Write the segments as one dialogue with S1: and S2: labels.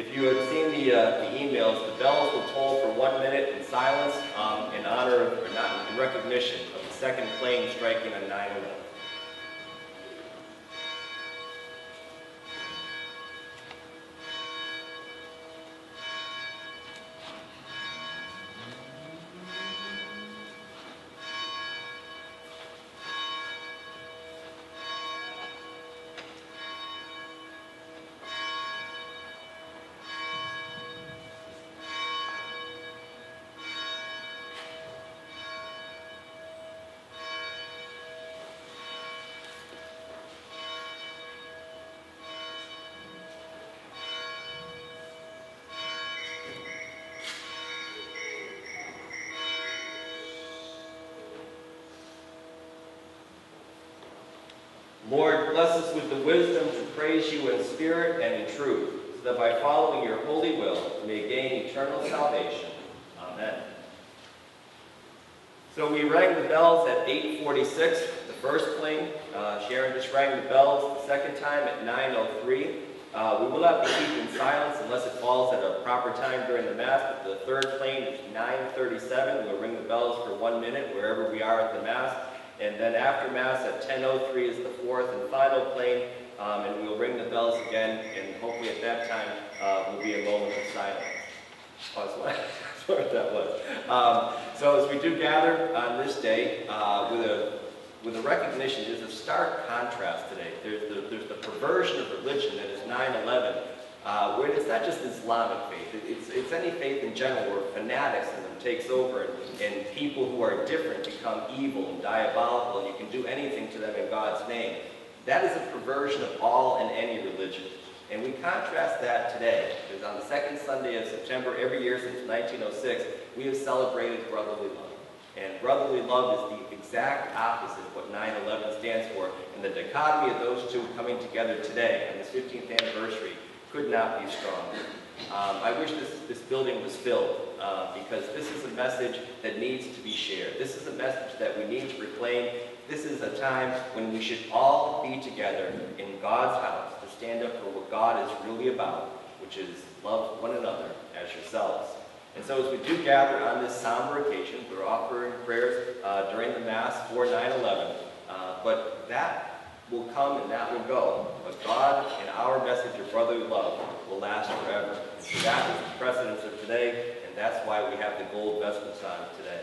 S1: If you had seen the, uh, the emails, the bells will toll for one minute in silence um, in honor of, or not in recognition of the second plane striking on 9 then after Mass at 10.03 is the fourth and final plane, um, and we'll ring the bells again, and hopefully at that time uh, will be a moment of silence. Oh, that's what, that's what that was. Um, so as we do gather on this day uh, with a with a recognition, there's a stark contrast today. There's the, there's the perversion of religion that is 9/11, uh, where it's not just Islamic faith, it's, it's any faith in general where fanaticism takes over and, and people who are different become evil and diabolical and you can do anything to them in God's name. That is a perversion of all and any religion. And we contrast that today, because on the second Sunday of September every year since 1906, we have celebrated brotherly love. And brotherly love is the exact opposite of what 9-11 stands for. And the dichotomy of those two coming together today on this 15th anniversary could not be stronger. Um, I wish this, this building was filled uh, because this is a message that needs to be shared. This is a message that we need to proclaim. This is a time when we should all be together in God's house to stand up for what God is really about, which is love one another as yourselves. And so as we do gather on this somber occasion, we're offering prayers uh, during the Mass for 9-11. Uh, but that will come and that will go. But God and our message of brotherly love will last forever. That is the precedence of today, and that's why we have the gold vestments on today.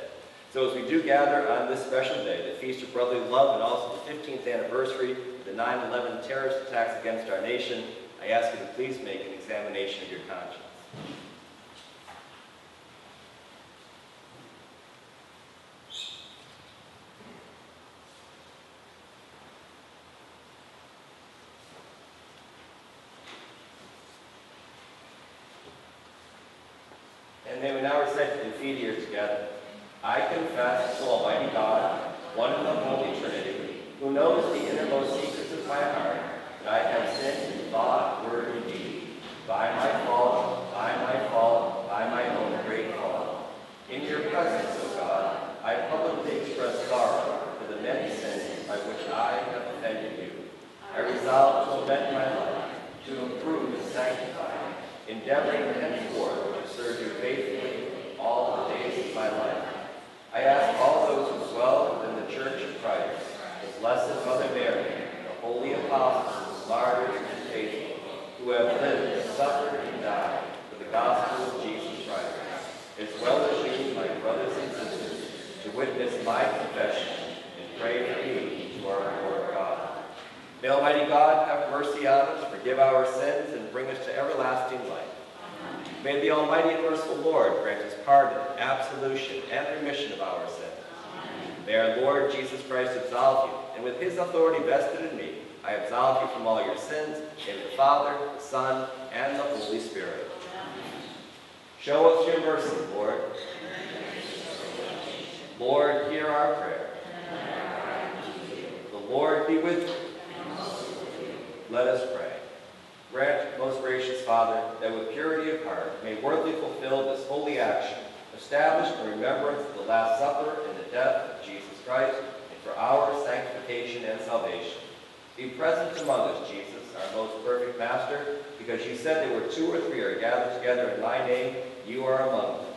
S1: So as we do gather on this special day, the Feast of Brotherly Love, and also the 15th anniversary of the 9-11 terrorist attacks against our nation, I ask you to please make an examination of your conscience. And may we now recite the Confiteor together. I confess to Almighty God, one in the Holy Trinity, who knows the innermost secrets of my heart, that I have sinned in thought, word, and deed, by my fault, by my fault, by my own great witness my confession and pray for me to our Lord God. May Almighty God have mercy on us, forgive our sins, and bring us to everlasting life. May the Almighty and merciful Lord grant us pardon, absolution, and remission of our sins. May our Lord Jesus Christ absolve you, and with his authority vested in me, I absolve you from all your sins, in the Father, the Son, and the Holy Spirit. Show us your mercy, Lord. Lord, hear our prayer. The Lord be with you. Let us pray. Grant, most gracious Father, that with purity of heart may worthily fulfill this holy action, established in remembrance of the Last Supper and the death of Jesus Christ, for our sanctification and salvation. Be present among us, Jesus, our most perfect Master, because you said there were two or three are gathered together in my name, you are among them.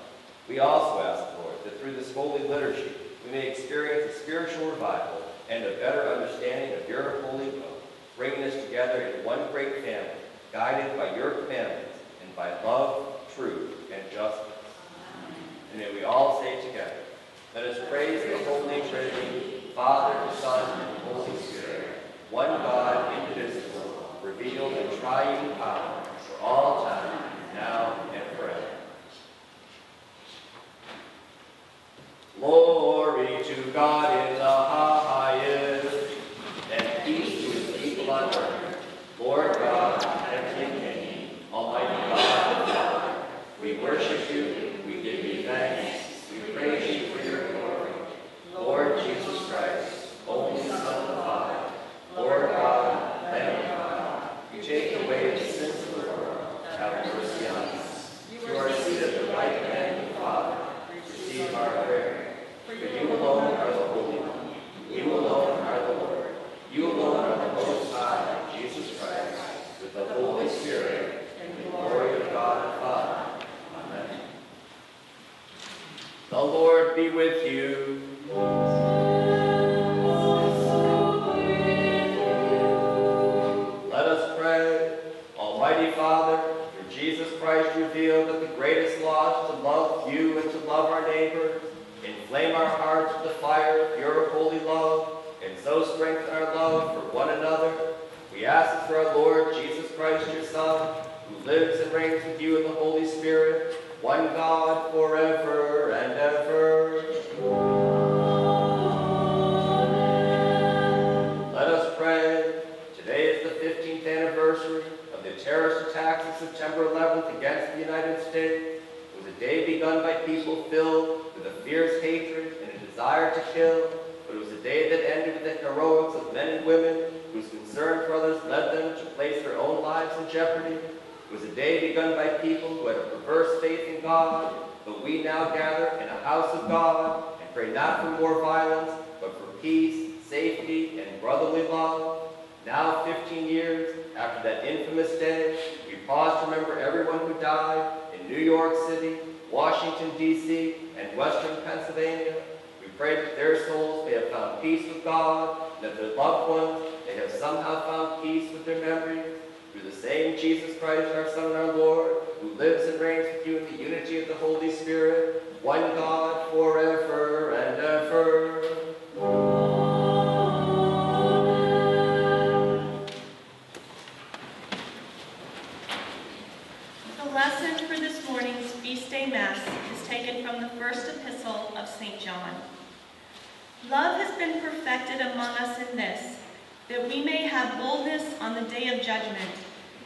S1: We also ask, Lord, that through this holy liturgy, we may experience a spiritual revival and a better understanding of your holy will, bringing us together in one great family, guided by your commandments and by love, truth, and justice. And may we all say together, let us praise the Holy Trinity, Father, Son, and Holy Spirit, one God, indivisible, revealed in triune power, for all time, now and forever. Glory to God in the highest, may have somehow found peace with their memories. Through the same Jesus Christ, our Son and our Lord, who lives and reigns with you in the unity of the Holy Spirit, one God forever and ever.
S2: The lesson for this morning's feast day mass is taken from the first epistle of St. John. Love has been perfected among us in this, that we may have boldness on the day of judgment,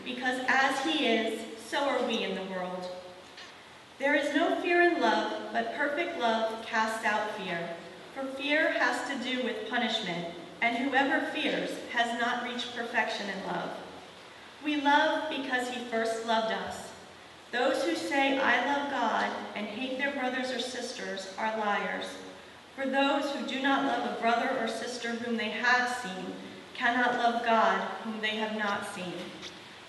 S2: because as he is, so are we in the world. There is no fear in love, but perfect love casts out fear. For fear has to do with punishment, and whoever fears has not reached perfection in love. We love because he first loved us. Those who say, I love God, and hate their brothers or sisters are liars. For those who do not love a brother or sister whom they have seen cannot love God whom they have not seen.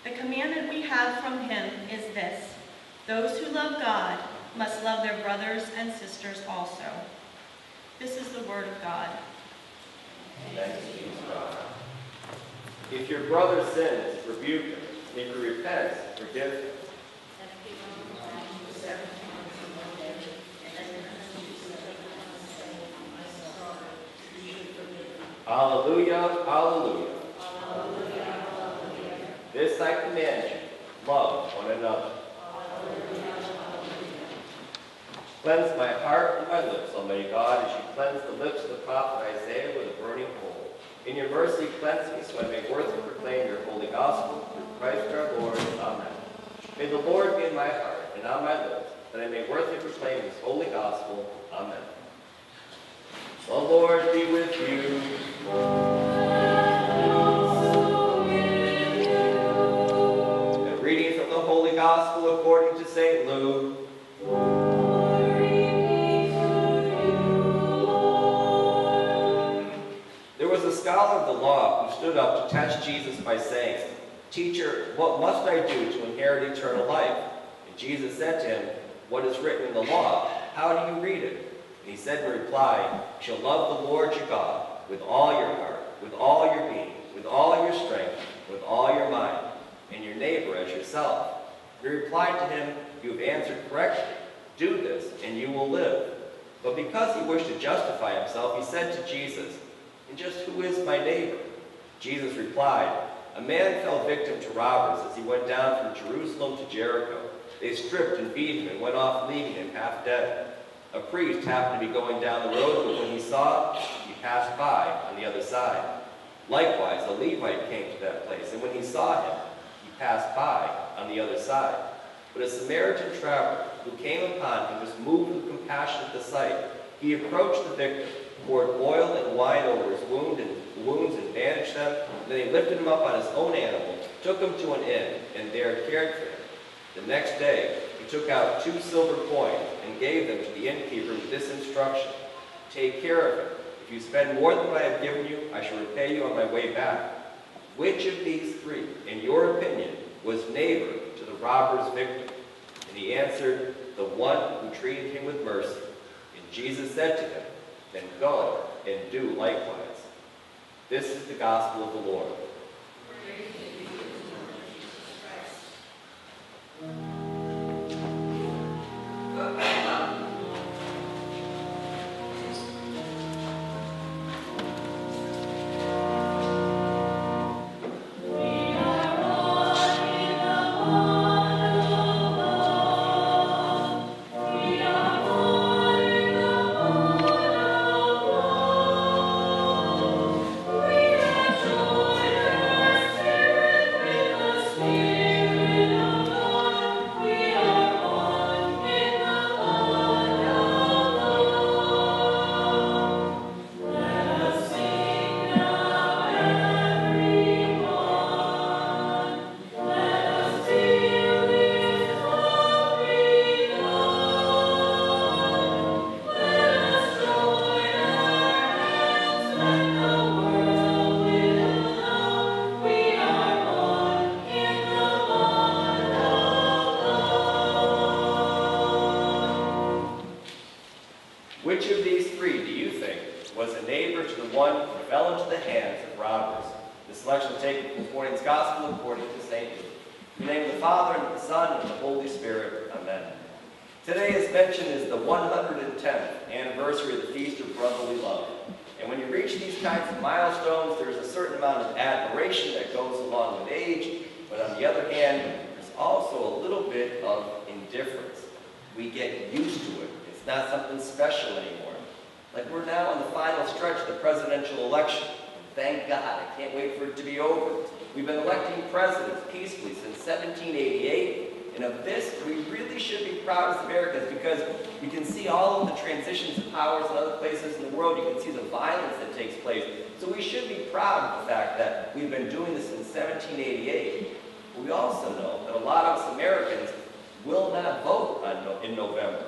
S2: The commandment we have from him is this those who love God must love their brothers and sisters also. This is the word of God.
S1: God. If your brother sins, rebuke him. If he repents, forgive him. Hallelujah, hallelujah. This I command you, love one another. Cleanse my heart and my lips, Almighty God, as you cleanse the lips of the prophet Isaiah with a burning coal. In your mercy, cleanse me so I may worthily proclaim your holy gospel through Christ our Lord. Amen. May the Lord be in my heart and on my lips, that I may worthily proclaim his holy gospel. Amen. The Lord Jesus by saying, Teacher, what must I do to inherit eternal life? And Jesus said to him, What is written in the law? How do you read it? And he said in reply, You shall love the Lord your God with all your heart, with all your being, with all your strength, with all your mind, and your neighbor as yourself. He replied to him, You have answered correctly. Do this, and you will live. But because he wished to justify himself, he said to Jesus, And just who is my neighbor? Jesus replied, A man fell victim to robbers as he went down from Jerusalem to Jericho. They stripped and beat him and went off leaving him half dead. A priest happened to be going down the road, but when he saw it, he passed by on the other side. Likewise, a Levite came to that place, and when he saw him, he passed by on the other side. But a Samaritan traveler who came upon him was moved with compassion at the sight. He approached the victim, poured oil and wine over his wound and wounds and bandaged them. Then he lifted him up on his own animal, took him to an inn, and there cared for him. The next day, he took out two silver coins and gave them to the innkeeper with this instruction. Take care of him. If you spend more than what I have given you, I shall repay you on my way back. Which of these three, in your opinion, was neighbor to the robber's victim? And he answered, the one who treated him with mercy. And Jesus said to him, then go and do likewise. This is the gospel of the Lord. Been doing this since 1788. We also know that a lot of us Americans will not vote no in November.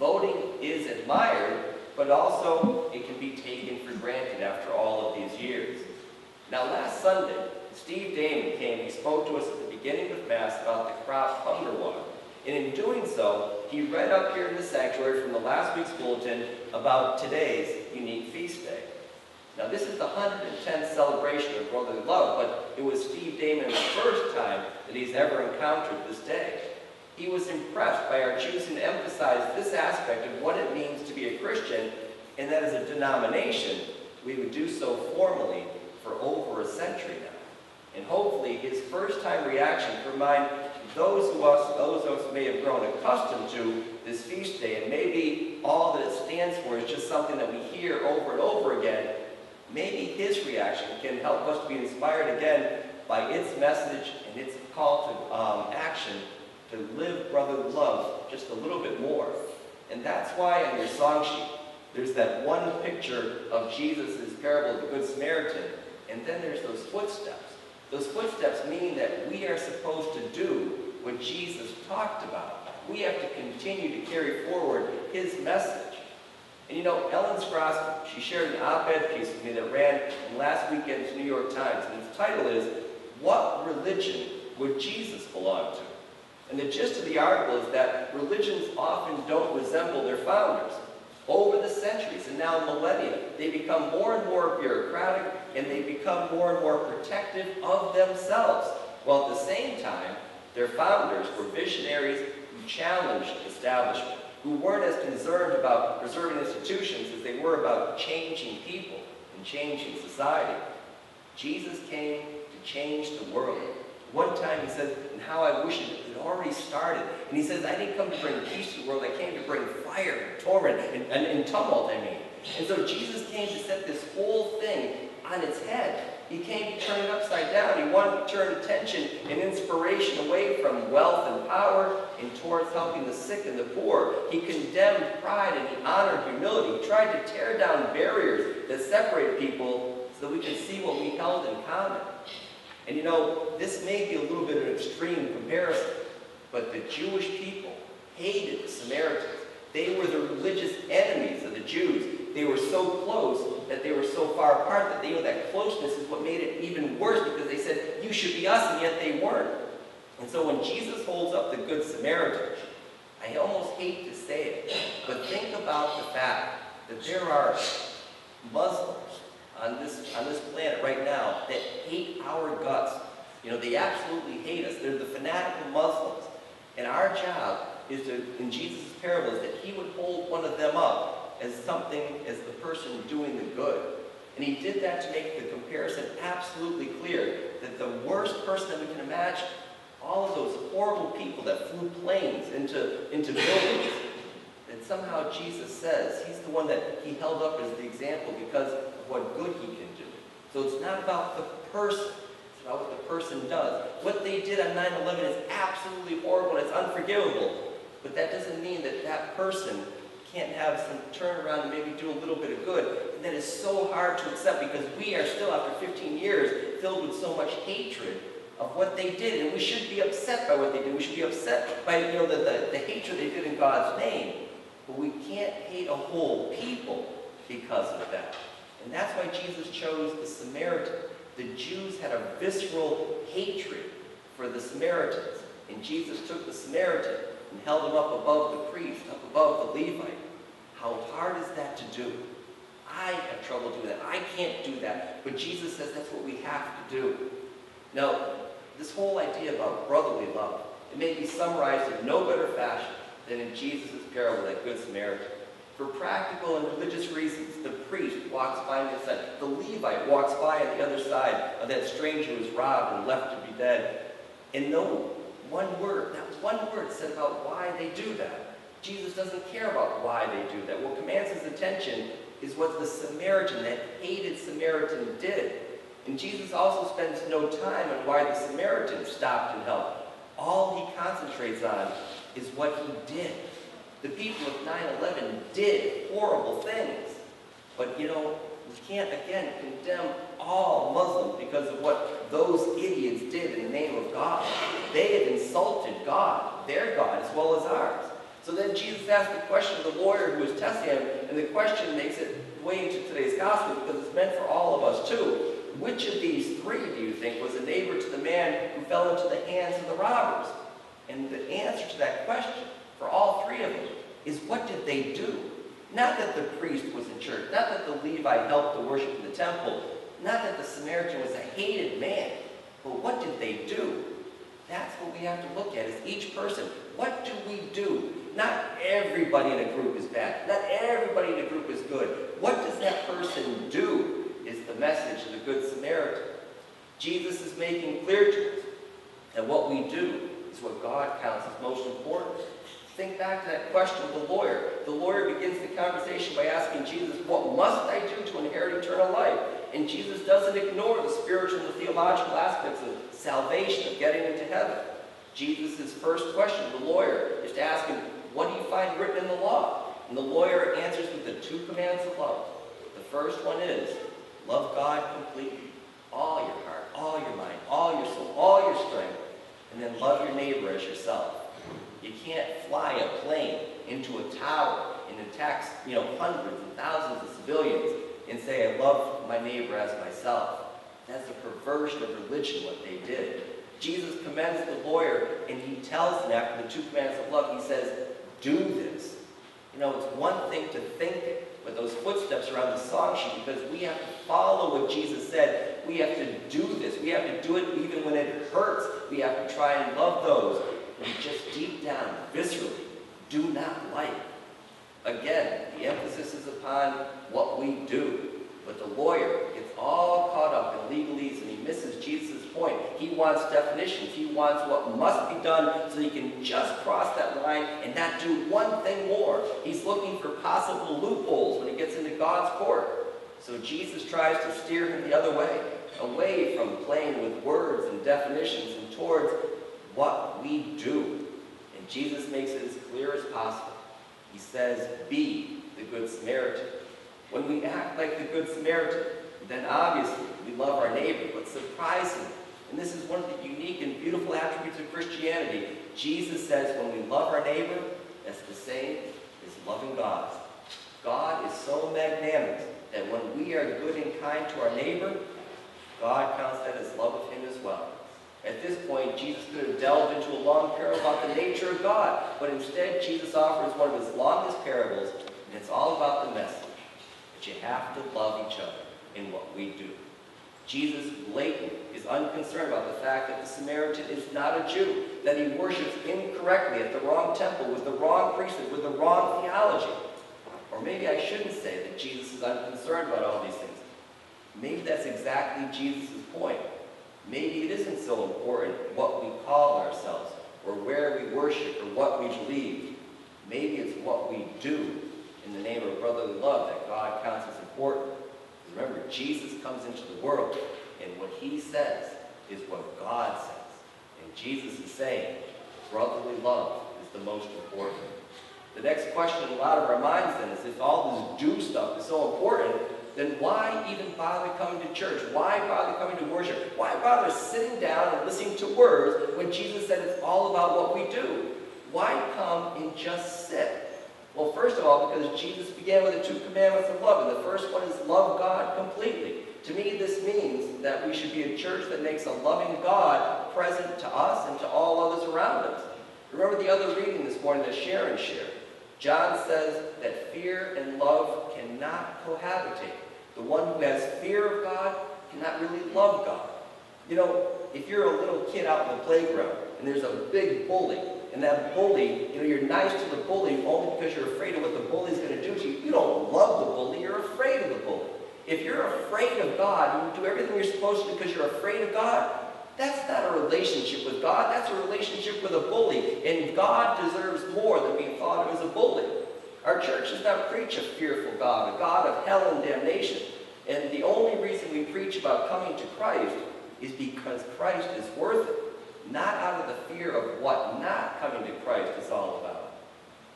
S1: Voting is admired, but also it can be taken for granted after all of these years. Now last Sunday, Steve Damon came, he spoke to us at the beginning of Mass about the Crop Hunger Walk. And in doing so, he read up here in the sanctuary from the last week's bulletin about today's unique feast day. Now this is the 110th celebration of brotherly love, but it was Steve Damon's first time that he's ever encountered this day. He was impressed by our choosing to emphasize this aspect of what it means to be a Christian, and that as a denomination, we would do so formally for over a century now. And hopefully his first time reaction to remind those of us, those of us may have grown accustomed to this feast day, and maybe all that it stands for is just something that we hear over and over again, maybe his reaction can help us to be inspired again by its message and its call to um, action to live brotherly love just a little bit more. And that's why on your song sheet, there's that one picture of Jesus' parable of the Good Samaritan, and then there's those footsteps. Those footsteps mean that we are supposed to do what Jesus talked about. We have to continue to carry forward his message. And you know, Ellen Spross, she shared an op-ed piece with me that ran in last weekend's New York Times, and its title is, What Religion Would Jesus Belong to? And the gist of the article is that religions often don't resemble their founders. Over the centuries and now millennia, they become more and more bureaucratic and they become more and more protective of themselves. While at the same time, their founders were visionaries who challenged establishment, who weren't as concerned about preserving institutions as they were about changing people and changing society. Jesus came to change the world. One time he said, and how I wish it had already started. And he says, I didn't come to bring peace to the world, I came to bring fire, and torment, and, and, and tumult, I mean. And so Jesus came to set this whole thing on its head. He came to turn it upside down. He wanted to turn attention and inspiration away from wealth and power and towards helping the sick and the poor. He condemned pride and he honored humility. He tried to tear down barriers that separate people so that we can see what we held in common. And you know, this may be a little bit of an extreme comparison, but the Jewish people hated the Samaritans. They were the religious enemies of the Jews. They were so close that they were so far apart that they knew that closeness is what made it even worse because they said, you should be us, and yet they weren't. And so when Jesus holds up the Good Samaritan, I almost hate to say it, but think about the fact that there are Muslims on this, on this planet right now that hate our guts. You know, they absolutely hate us. They're the fanatical Muslims. And our job is to, in Jesus' parables, that he would hold one of them up as something, as the person doing the good. And he did that to make the comparison absolutely clear that the worst person that we can imagine, all of those horrible people that flew planes into, into buildings, that somehow Jesus says he's the one that he held up as the example because of what good he can do. So it's not about the person, it's about what the person does. What they did on 9-11 is absolutely horrible and it's unforgivable. But that doesn't mean that that person can't have some turnaround and maybe do a little bit of good. And that is so hard to accept because we are still, after 15 years, filled with so much hatred of what they did. And we should be upset by what they did. We should be upset by you know, the, the, the hatred they did in God's name. But we can't hate a whole people because of that. And that's why Jesus chose the Samaritan. The Jews had a visceral hatred for the Samaritans. And Jesus took the Samaritan and held him up above the priest, up above the Levite. How hard is that to do? I have trouble doing that. I can't do that. But Jesus says that's what we have to do. Now, this whole idea about brotherly love, it may be summarized in no better fashion than in Jesus' parable, that Good Samaritan. For practical and religious reasons, the priest walks by on the side. The Levite walks by on the other side of that stranger who was robbed and left to be dead. And no one word, not one word said about why they do that. Jesus doesn't care about why they do that. What commands his attention is what the Samaritan, that hated Samaritan, did. And Jesus also spends no time on why the Samaritan stopped and helped. All he concentrates on is what he did. The people of 9-11 did horrible things. But you know, we can't again condemn all Muslims because of what those idiots did in the name of God. They had insulted God, their God, as well as ours. So then Jesus asked the question of the lawyer who was testing him, and the question makes it way into today's gospel because it's meant for all of us too. Which of these three, do you think, was a neighbor to the man who fell into the hands of the robbers? And the answer to that question, for all three of them, is what did they do? Not that the priest was in church, not that the Levite helped the worship in the temple, not that the Samaritan was a hated man, but what did they do? That's what we have to look at, is each person. What do we do? Not everybody in a group is bad. Not everybody in a group is good. What does that person do is the message of the Good Samaritan. Jesus is making clear to us that what we do is what God counts as most important. Think back to that question of the lawyer. The lawyer begins the conversation by asking Jesus, What must I do to inherit eternal life? And Jesus doesn't ignore the spiritual and the theological aspects of salvation, of getting into heaven. Jesus' first question, the lawyer, is to ask him, What do you find written in the law? And the lawyer answers with the two commands of love. The first one is, Love God completely, all your heart, all your mind, all your soul, all your strength, and then love your neighbor as yourself. You can't fly a plane into a tower and attack, you know, hundreds and thousands of civilians and say, I love my neighbor as myself. That's a perversion of religion, what they did. Jesus commends the lawyer, and he tells him after the two commands of love, he says, do this. You know, it's one thing to think it, but those footsteps are on the song sheet because we have to follow what Jesus said. We have to do this. We have to do it even when it hurts. We have to try and love those we just deep down, viscerally, do not like. Again, the emphasis is upon what we do. But the lawyer gets all caught up in legalese and he misses Jesus' point. He wants definitions. He wants what must be done so he can just cross that line and not do one thing more. He's looking for possible loopholes when he gets into God's court. So Jesus tries to steer him the other way, away from playing with words and definitions and towards what we do. And Jesus makes it as clear as possible. He says, be the Good Samaritan. When we act like the Good Samaritan, then obviously we love our neighbor. But surprisingly, and this is one of the unique and beautiful attributes of Christianity, Jesus says when we love our neighbor, that's the same as loving God. God is so magnanimous that when we are good and kind to our neighbor, God counts that as love of him as well. At this point, Jesus could have delved into a long parable about the nature of God, but instead Jesus offers one of his longest parables, and it's all about the message that you have to love each other in what we do. Jesus blatantly is unconcerned about the fact that the Samaritan is not a Jew, that he worships incorrectly at the wrong temple, with the wrong priesthood, with the wrong theology. Or maybe I shouldn't say that Jesus is unconcerned about all these things. Maybe that's exactly Jesus' point. Maybe it isn't so important what we call ourselves, or where we worship, or what we believe. Maybe it's what we do in the name of brotherly love that God counts as important. Remember, Jesus comes into the world, and what he says is what God says. And Jesus is saying, brotherly love is the most important. The next question a lot of our minds then is if all this do stuff is so important, then why even bother coming to church? Why bother coming to worship? Why bother sitting down and listening to words when Jesus said it's all about what we do? Why come and just sit? Well, first of all, because Jesus began with the two commandments of love, and the first one is love God completely. To me, this means that we should be a church that makes a loving God present to us and to all others around us. Remember the other reading this morning that Sharon shared. John says that fear and love cannot cohabitate. The one who has fear of God cannot really love God. You know, if you're a little kid out in the playground and there's a big bully, and that bully, you know, you're nice to the bully only because you're afraid of what the bully's going to do to you. You don't love the bully, you're afraid of the bully. If you're afraid of God, you do everything you're supposed to because you're afraid of God, that's not a relationship with God. That's a relationship with a bully. And God deserves more than being thought of as a bully. Our church does not preach a fearful God, a God of hell and damnation. And the only reason we preach about coming to Christ is because Christ is worth it. Not out of the fear of what not coming to Christ is all about.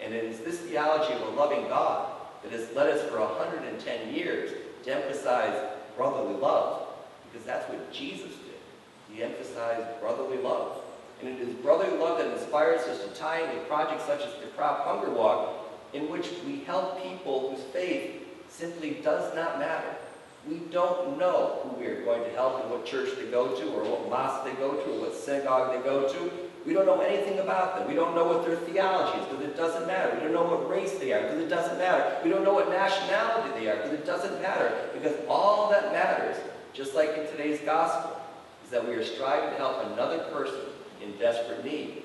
S1: And it is this theology of a loving God that has led us for 110 years to emphasize brotherly love. Because that's what Jesus did. He emphasized brotherly love. And it is brotherly love that inspires us to tie in into projects such as the Crop Hunger Walk, in which we help people whose faith simply does not matter. We don't know who we are going to help and what church they go to, or what mosque they go to, or what synagogue they go to. We don't know anything about them. We don't know what their theology is, because it doesn't matter. We don't know what race they are, because it doesn't matter. We don't know what nationality they are, because it doesn't matter. Because all that matters, just like in today's gospel, is that we are striving to help another person in desperate need.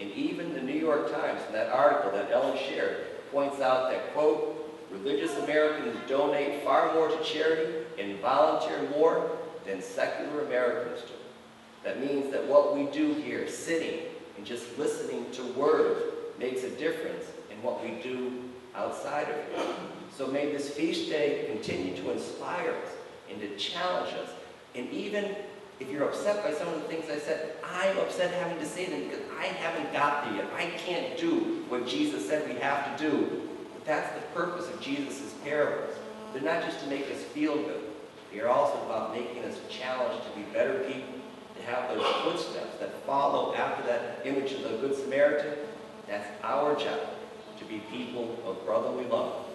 S1: And even the New York Times, in that article that Ellen shared, points out that, quote, religious Americans donate far more to charity and volunteer more than secular Americans do. That means that what we do here, sitting and just listening to words, makes a difference in what we do outside of here. So may this feast day continue to inspire us and to challenge us. And even if you're upset by some of the things I said, I'm upset having to say them because I haven't got there yet. I can't do what Jesus said we have to do. That's the purpose of Jesus' parables. They're not just to make us feel good. They are also about making us challenged to be better people, to have those footsteps that follow after that image of the Good Samaritan. That's our job, to be people of brotherly love,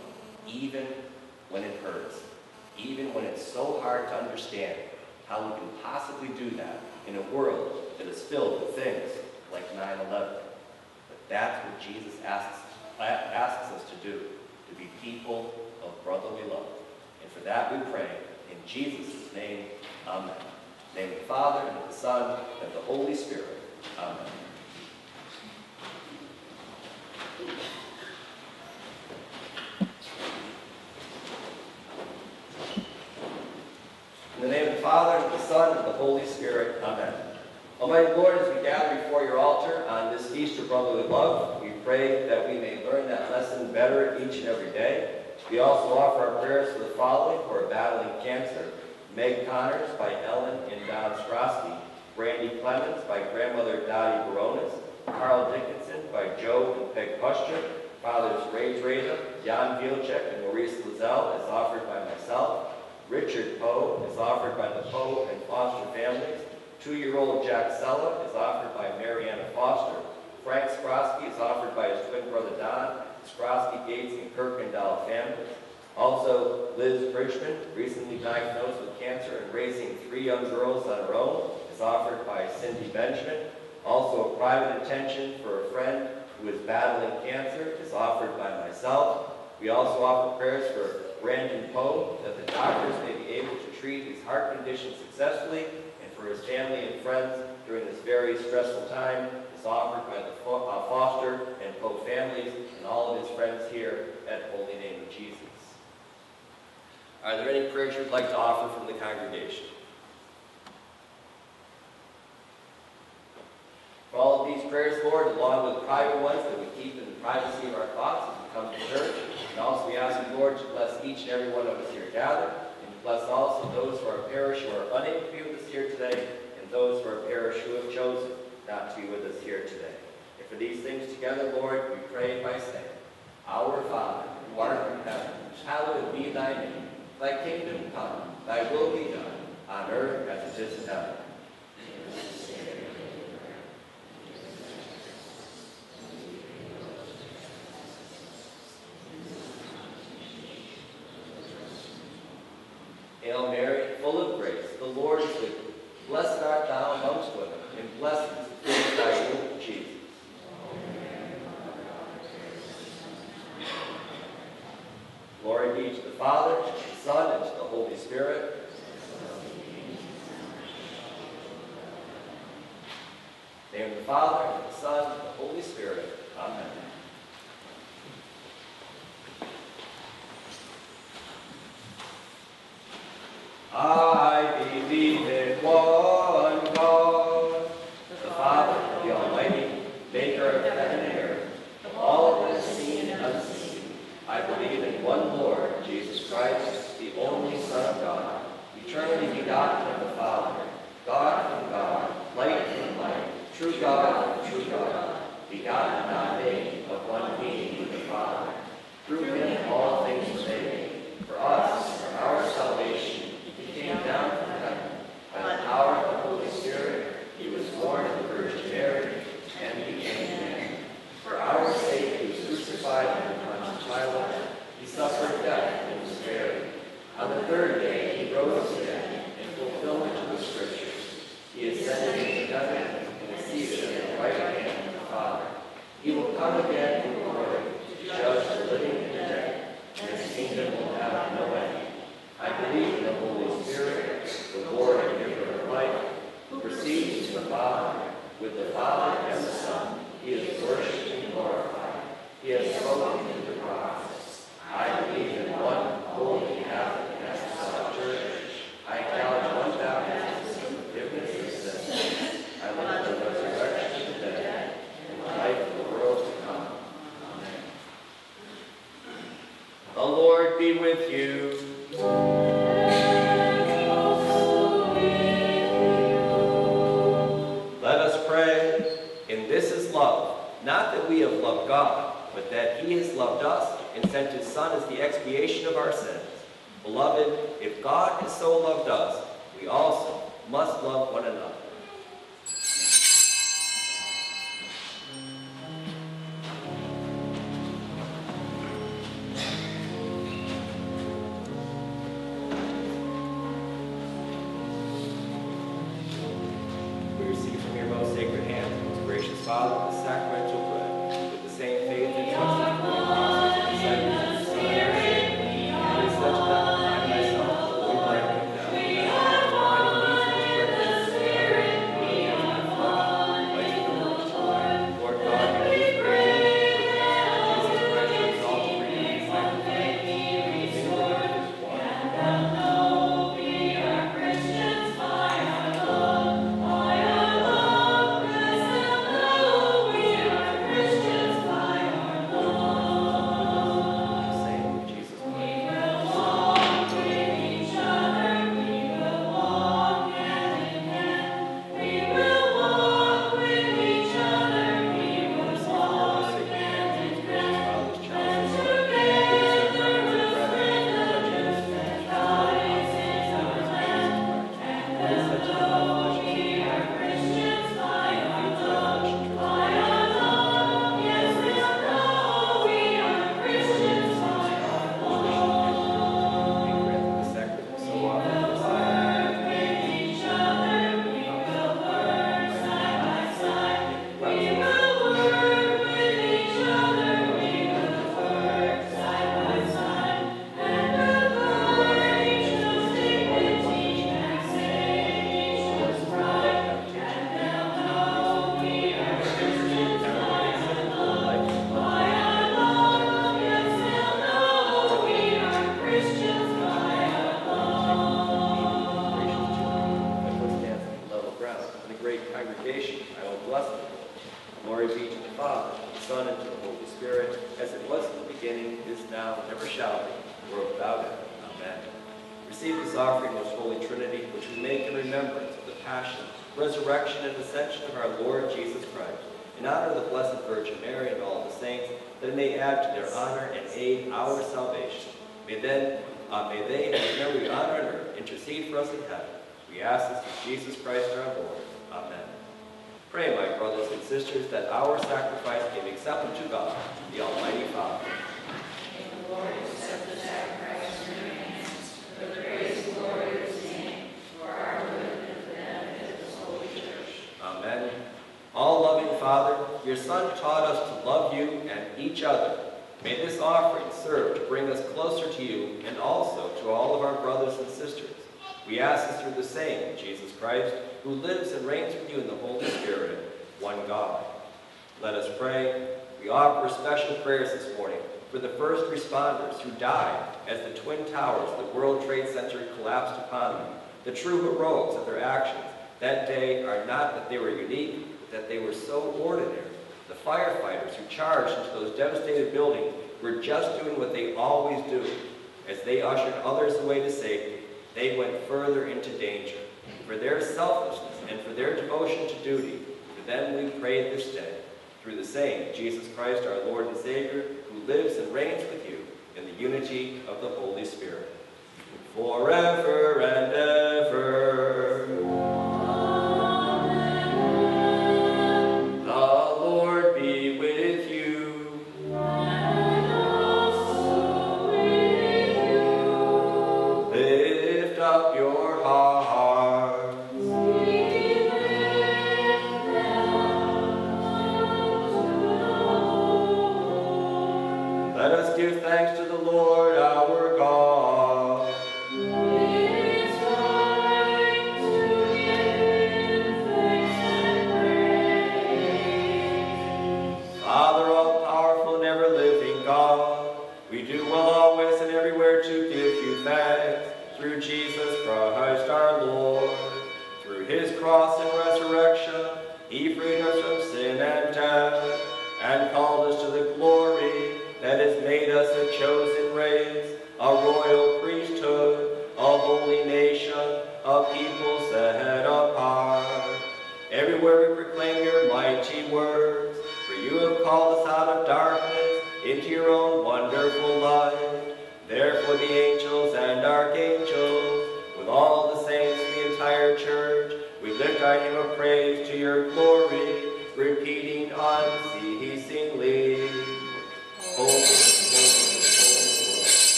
S1: even when it hurts, even when it's so hard to understand how we can possibly do that in a world that is filled with things like 9-11. But that's what Jesus asks, asks us to do, to be people of brotherly love. And for that we pray in Jesus' name, amen. In the name of the Father, and of the Son, and of the Holy Spirit. Amen. In the name of the Father, and of the Son, and of the Holy Spirit. Amen. Oh, Almighty Lord, as we gather before your altar on this Easter brotherly love, pray that we may learn that lesson better each and every day. We also offer our prayers for the following who are battling cancer. Meg Connors by Ellen and Don Skrosky. Brandy Clemens by grandmother Dottie Baronis. Carl Dickinson by Joe and Peg Puster. Fathers Ray Drader, Jan Vielchek, and Maurice Lizelle is offered by myself. Richard Poe is offered by the Poe and Foster families. Two-year-old Jack Sella is offered by Mariana Foster. Frank Skrosky is offered by his twin brother Don, Skrosky, Gates, and Kirkendall families. Also, Liz Bridgman, recently diagnosed with cancer and raising three young girls on her own, is offered by Cindy Benjamin. Also, a private attention for a friend who is battling cancer is offered by myself. We also offer prayers for Brandon Poe, that the doctors may be able to treat his heart condition successfully, and for his family and friends during this very stressful time is offered by the uh, Foster and Poe families and all of his friends here at Holy Name of Jesus. Are there any prayers you'd like to offer from the congregation? For all of these prayers, Lord, along with private ones that we keep in the privacy of our thoughts as we come to church, and also we ask you, Lord, to bless each and every one of us here gathered, and bless also those who are parish who are unable to be with us here today, and those who are parish who have chosen not to be with us here today. And for these things together, Lord, we pray by saying, Our Father, who art in heaven, hallowed be thy name. Thy kingdom come, thy will be done, on earth as it is in heaven. Jesus Christ, who lives and reigns with you in the Holy Spirit, one God. Let us pray. We offer special prayers this morning for the first responders who died as the Twin Towers, of the World Trade Center collapsed upon them, the true heroes of their actions that day are not that they were unique, but that they were so ordinary. The firefighters who charged into those devastated buildings were just doing what they always do. As they ushered others away to safety, they went further into danger for their selflessness and for their devotion to duty. For them we pray this day, through the same Jesus Christ, our Lord and Savior, who lives and reigns with you in the unity of the Holy Spirit, forever and ever.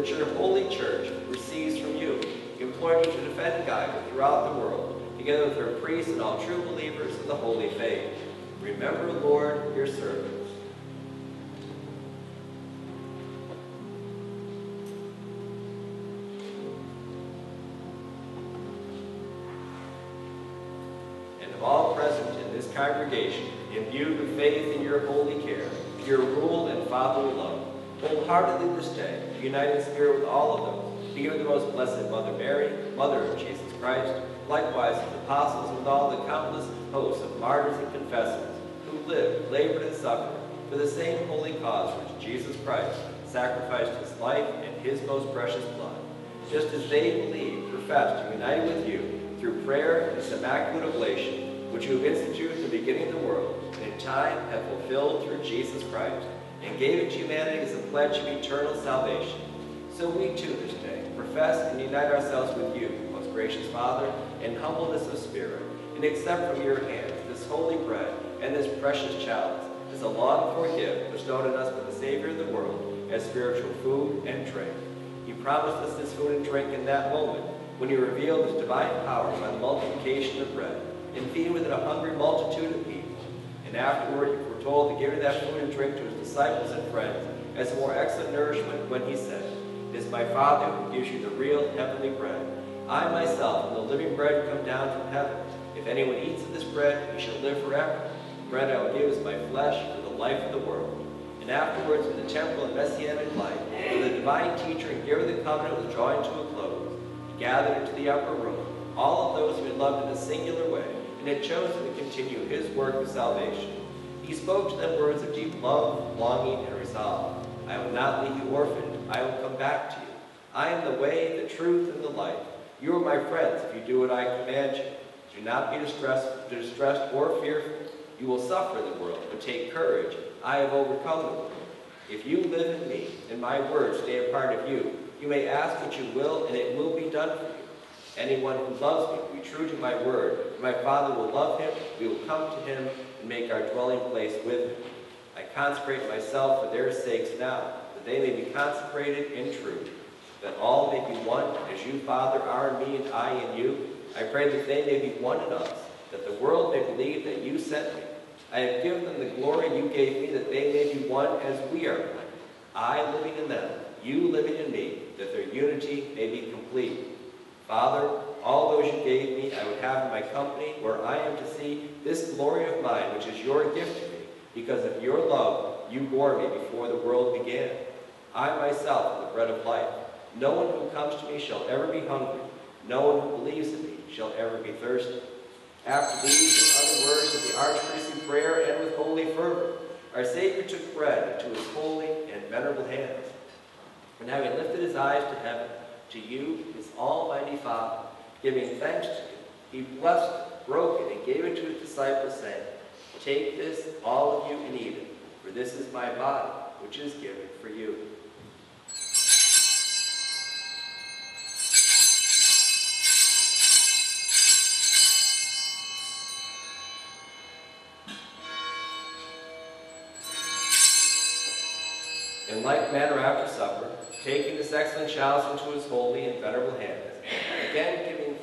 S1: Which your holy church receives from you, imploring you to defend it throughout the world, together with her priests and all true believers of the holy faith. Remember, Lord, your of all present in this congregation, imbued with faith in your holy care, your rule and fatherly love, wholeheartedly this day, unite in spirit with all of them, beginning with the most blessed Mother Mary, Mother of Jesus Christ, likewise the apostles with all the countless hosts of martyrs and confessors, who lived, labored, and suffered for the same holy cause which Jesus Christ sacrificed his life and his most precious blood, just as they believed, professed, and united with you through prayer and this immaculate oblation, which you have instituted at the beginning of the world, and in time have fulfilled through Jesus Christ, and gave it to humanity as a pledge of eternal salvation. So we too this day profess and unite ourselves with you, most gracious Father, in humbleness of spirit, and accept from your hands this holy bread and this precious chalice as a longed-for gift bestowed on us by the Savior of the world as spiritual food and drink. He promised us this food and drink in that moment when he revealed his divine power by the multiplication of bread and feeding with it a hungry multitude of people. And afterward you were told to give that food and drink to disciples and friends as more excellent nourishment when he said, It is my Father who gives you the real heavenly bread. I myself am the living bread come down from heaven. If anyone eats of this bread, he shall live forever. The bread I will give is my flesh for the life of the world. And afterwards, in the temple and messianic life, when the divine teacher and giver of the covenant was drawing to a close, he gathered into the upper room all of those who had loved in a singular way and had chosen to continue his work of salvation. He spoke to them words of deep love, longing, and resolve. I will not leave you orphaned. I will come back to you. I am the way, the truth, and the life. You are my friends if you do what I command you. Do not be distressed, distressed or fearful. You will suffer the world, but take courage. I have overcome the world. If you live in me, and my words stay a part of you, you may ask what you will, and it will be done for you. Anyone who loves me will be true to my word. My Father will love him. We will come to him and make our dwelling place with him. I consecrate myself for their sakes now, that they may be consecrated in truth, that all may be one, as you, Father, are in me and I in you. I pray that they may be one in us, that the world may believe that you sent me. I have given them the glory you gave me, that they may be one as we are one. I living in them, you living in me, that their unity may be complete. Father, all those you gave me I would have in my company, where I am to see this glory of mine, which is your gift to me. Because of your love, you bore me before the world began. I myself am the bread of life. No one who comes to me shall ever be hungry. No one who believes in me shall ever be thirsty. After these and other words of the archpriest in prayer and with holy fervor, our Savior took bread into his holy and venerable hands. And having lifted his eyes to heaven, to you, his almighty Father, giving thanks to you, he blessed it, broke it, and gave it to his disciples, saying, Take this, all of you, and eat it, for this is my body, which is given for you. In like manner after supper, taking this excellent chalice into his holy and venerable hands, again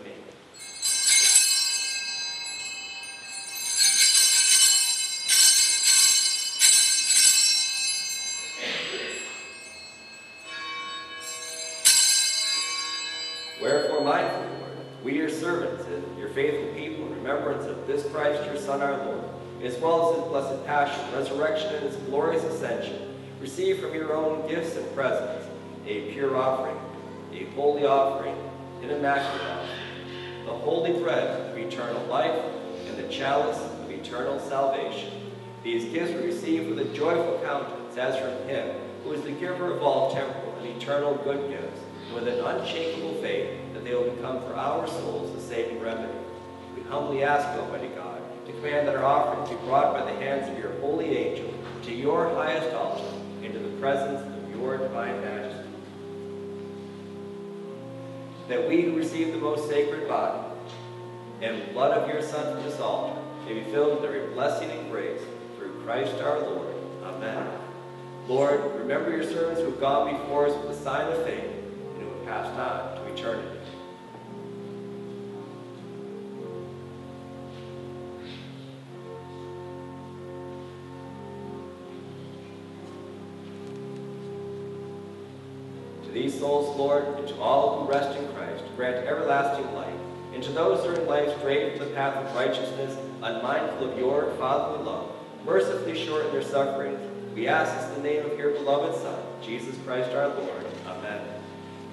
S1: me. This Christ your Son, our Lord, as well as his blessed passion, resurrection, and his glorious ascension, receive from your own gifts and presents a pure offering, a holy offering, an immaculate offering, the holy bread of eternal life, and the chalice of eternal salvation. These gifts we receive with a joyful countenance, as from him, who is the giver of all temporal and eternal good gifts, and with an unshakable faith that they will become for our souls the saving remedy. Humbly ask, Almighty God, to command that our offerings be brought by the hands of your holy angel to your highest altar, into the presence of your divine majesty. That we who receive the most sacred body and blood of your Son from this altar may be filled with every blessing and grace through Christ our Lord. Amen. Lord, remember your servants who have gone before us with the sign of faith and who have passed on to eternity. Souls, Lord, and to all who rest in Christ, grant everlasting life. And to those who are in life strayed from the path of righteousness, unmindful of your fatherly love, mercifully shorten their sufferings. We ask this in the name of your beloved Son, Jesus Christ our Lord. Amen.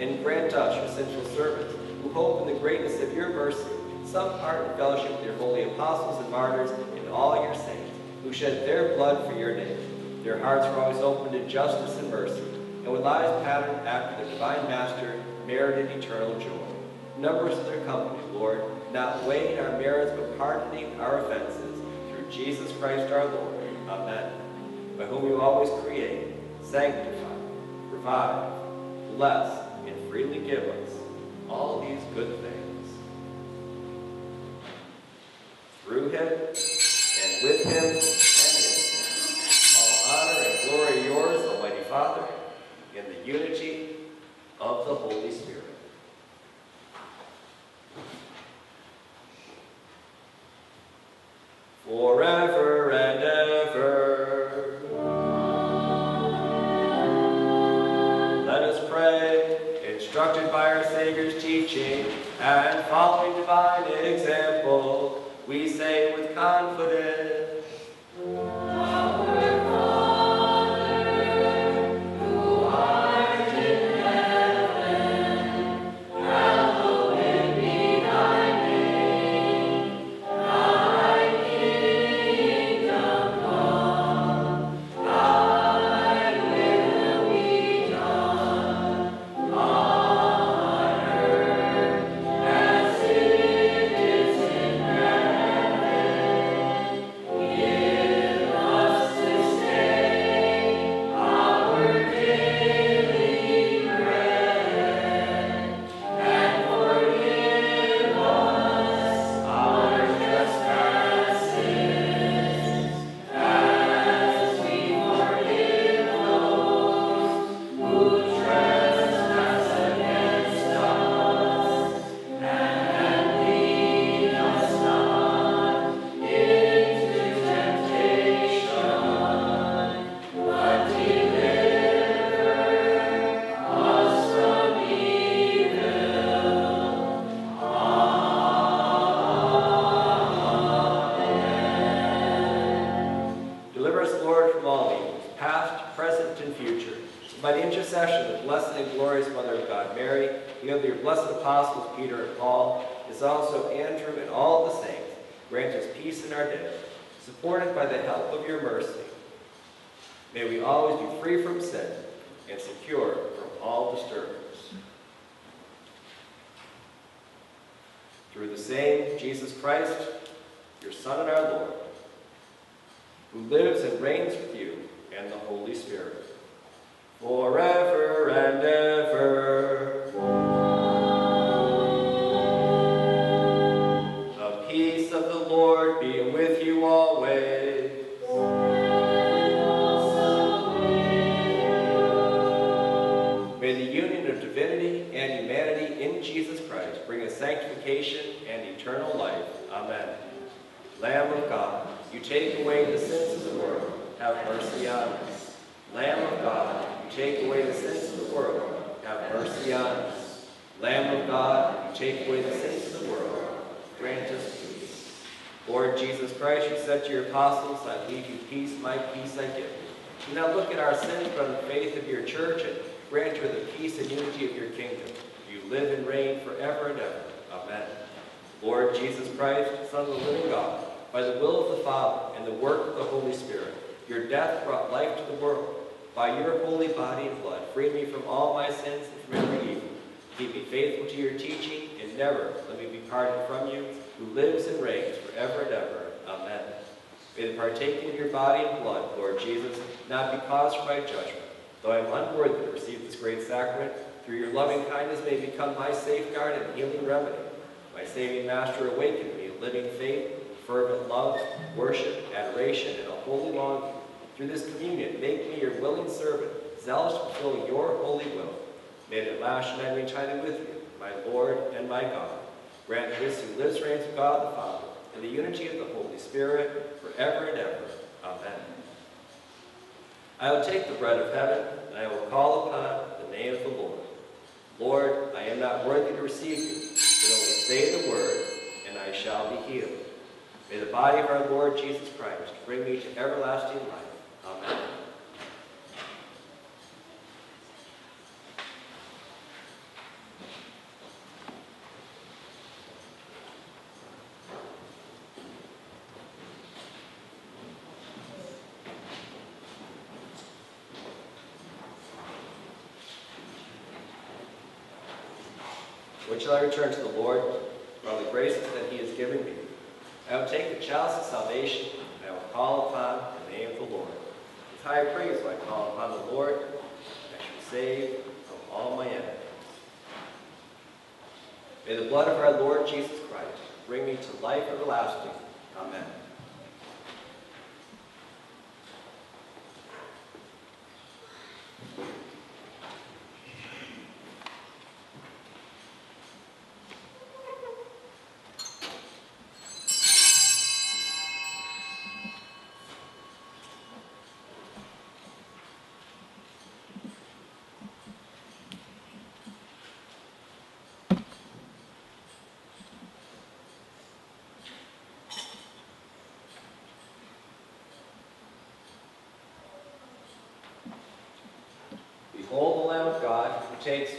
S1: And grant us, your essential servants, who hope in the greatness of your mercy, some part in fellowship with your holy apostles and martyrs and all your saints, who shed their blood for your name. Their hearts are always open to justice and mercy, and with lives patterned after the divine Master, merited eternal joy. Numbers of their company, Lord, not weighing our merits, but pardoning our offenses, through Jesus Christ our Lord. Amen. By whom you always create, sanctify, revive, bless, and freely give us all these good things. Through him, and with him, unity of the Holy Spirit. Forever eternal life. Amen. Lamb of God, you take away the sins of the world, have mercy on us. Lamb of God, you take away the sins of the world, have mercy on us. Lamb of God, you take away the sins of the world, grant us peace. Lord Jesus Christ, you said to your apostles, I leave you peace, my peace I give you. Not look at our sins, from the faith of your church, and grant her the peace and unity of your kingdom. You live and reign forever and ever. Amen. Lord Jesus Christ, Son of the living God, by the will of the Father and the work of the Holy Spirit, your death brought life to the world. By your holy body and blood, free me from all my sins and from every evil. Keep me faithful to your teaching, and never let me be parted from you, who lives and reigns forever and ever. Amen. May the partaking of your body and blood, Lord Jesus, not be cause for my judgment, though I am unworthy to receive this great sacrament, through your loving kindness may become my safeguard and healing remedy. My saving Master awakened me, living faith, fervent love, worship, adoration, and a holy longing. Through this communion, make me your willing servant, zealous to fulfill your holy will. May at last unite be united with you, my Lord and my God. Grant this who lives reigns with God the Father, in the unity of the Holy Spirit, forever and ever. Amen. I will take the bread of heaven, and I will call upon the name of the Lord. Lord, I am not worthy to receive you, but only say the word, and I shall be healed. May the body of our Lord Jesus Christ bring me to everlasting life. Amen. When shall I return to the Lord for all the graces that he has given me? I will take the chalice of salvation, and I will call upon the name of the Lord. With high praise will I call upon the Lord, I shall be saved from all my enemies. May the blood of our Lord Jesus Christ bring me to life everlasting States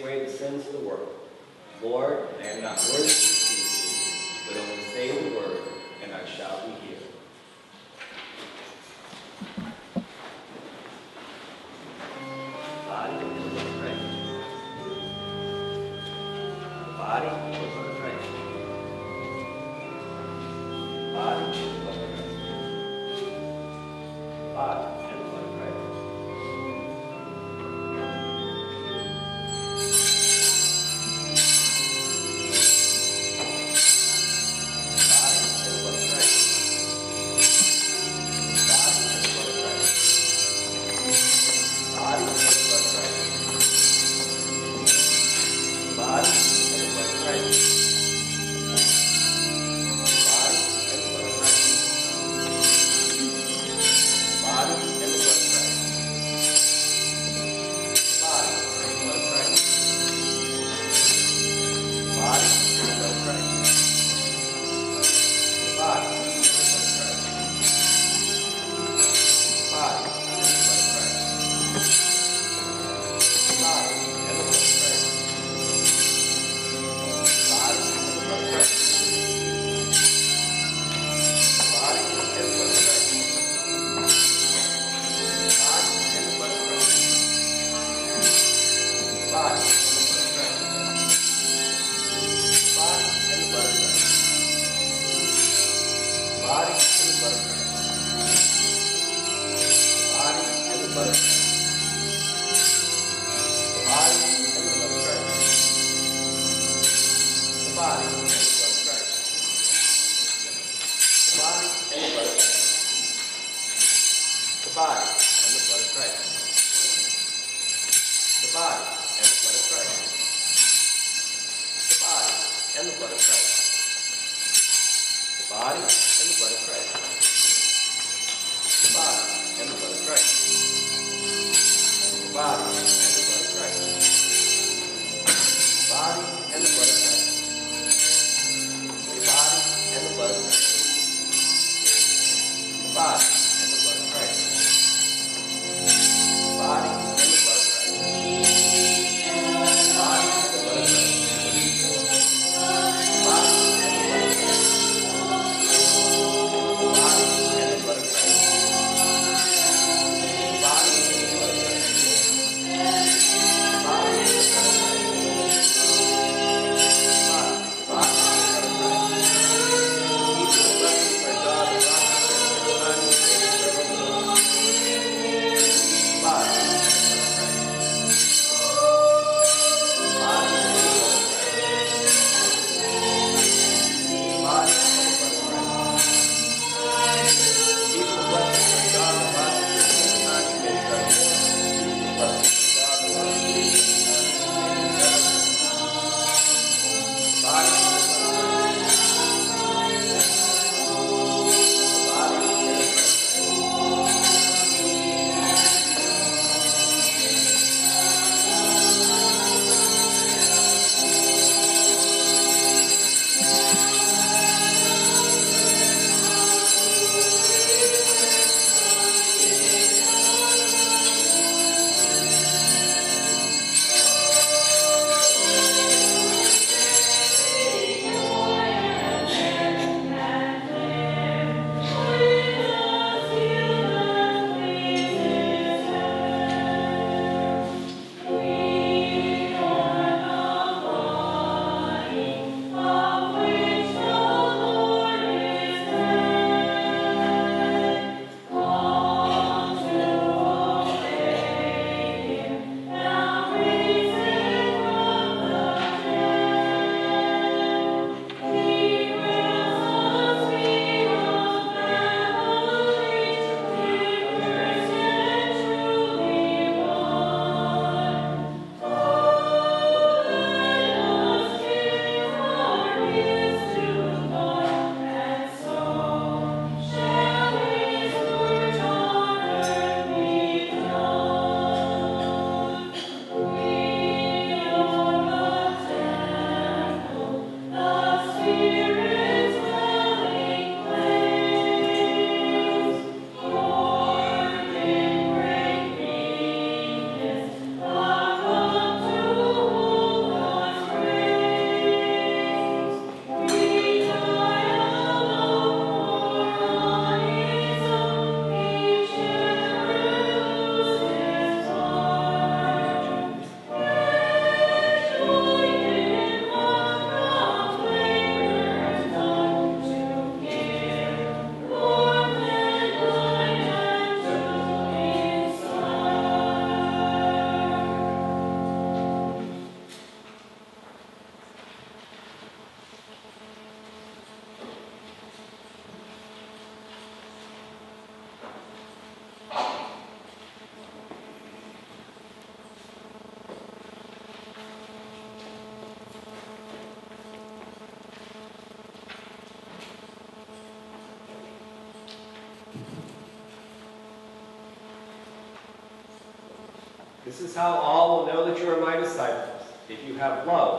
S1: This is how all will know that you are my disciples, if you have love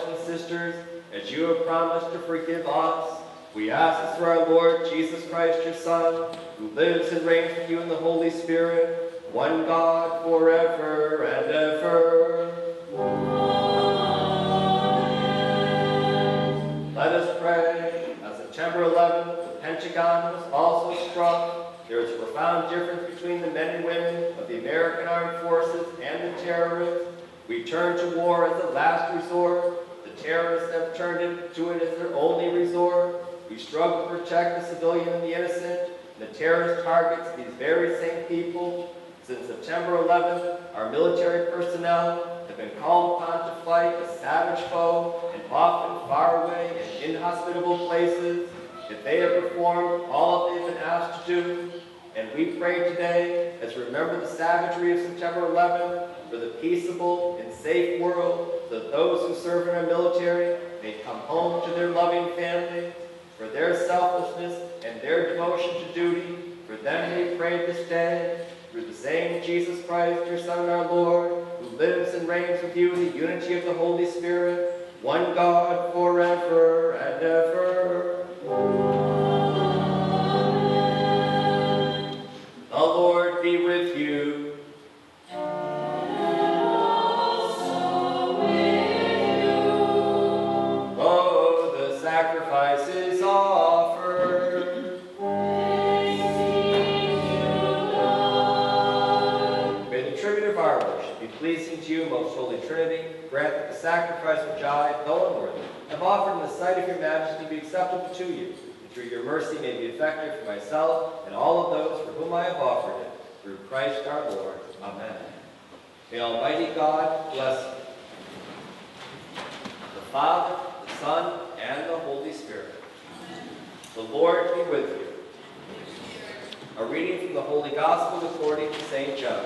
S1: brothers and sisters, as you have promised to forgive us. We ask this through our Lord Jesus Christ, your Son, who lives and reigns with you in the Holy Spirit, one God, forever and ever. Let us pray. On September 11th, the Pentagon was also struck. There is a profound difference between the men and women of the American Armed Forces and the terrorists. We turn to war as a last resort. Terrorists have turned to it as their only resort. We struggle to protect the civilian and the innocent. The terrorist targets these very same people. Since September 11th, our military personnel have been called upon to fight a savage foe and often far away and inhospitable places. If they have performed all they've been asked to do, and we pray today, as we remember the savagery of September 11th, for the peaceable and safe world, that those who serve in our military may come home to their loving families, for their selflessness and their devotion to duty, for them we pray this day, through the same Jesus Christ, your Son our Lord, who lives and reigns with you in the unity of the Holy Spirit, one God forever and ever. Sacrifice which I, though unworthy, have offered in the sight of your majesty to be acceptable to you. And through your mercy may be effective for myself and all of those for whom I have offered it. Through Christ our Lord. Amen. May Almighty God bless you. The Father, the Son, and the Holy Spirit. The Lord be with you. A reading from the Holy Gospel according to St. John.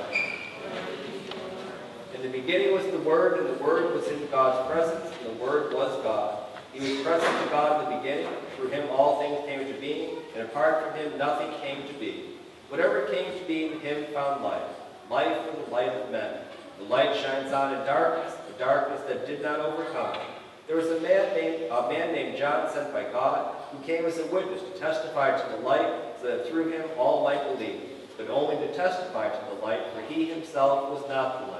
S1: The beginning was the Word, and the Word was in God's presence, and the Word was God. He was present to God in the beginning. Through him all things came into being, and apart from him nothing came to be. Whatever came to be in him found life, life for the light of men. The light shines out in darkness, the darkness that did not overcome. There was a man named a man named John sent by God, who came as a witness to testify to the light, so that through him all might believe, but only to testify to the light, for he himself was not the light.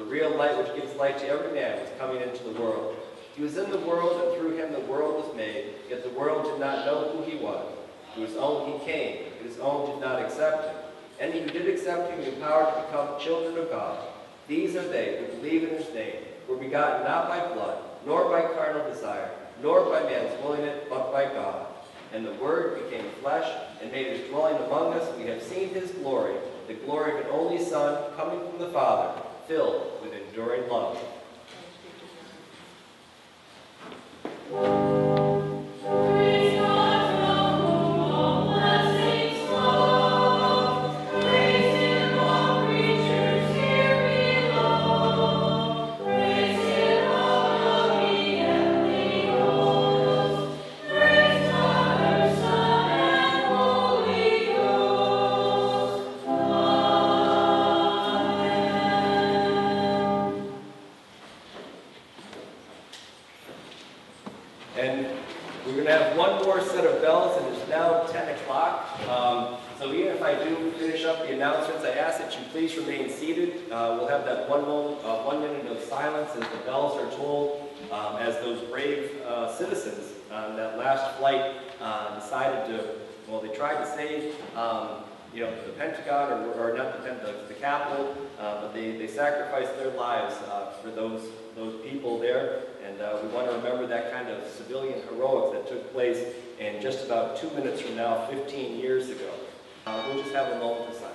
S1: The real light which gives light to every man was coming into the world. He was in the world, and through him the world was made, yet the world did not know who he was. To his own he came, but his own did not accept him. And he who did accept him, empowered to become children of God. These are they who believe in his name, were begotten not by blood, nor by carnal desire, nor by man's willingness, but by God. And the Word became flesh and made his dwelling among us. We have seen his glory, the glory of an only Son, coming from the Father, filled with enduring love. Um, so even if I do finish up the announcements, I ask that you please remain seated. Uh, we'll have that one, moment, uh, one minute of silence as the bells are tolled, um, as those brave uh, citizens on that last flight uh, decided to, well, they tried to save, um, you know, the Pentagon, or, or not the Pentagon, the Capitol, uh, but they, they sacrificed their lives uh, for those, those people there. And uh, we want to remember that kind of civilian heroics that took place in just about two minutes from now, 15 years ago. Uh, we'll just have a moment silence.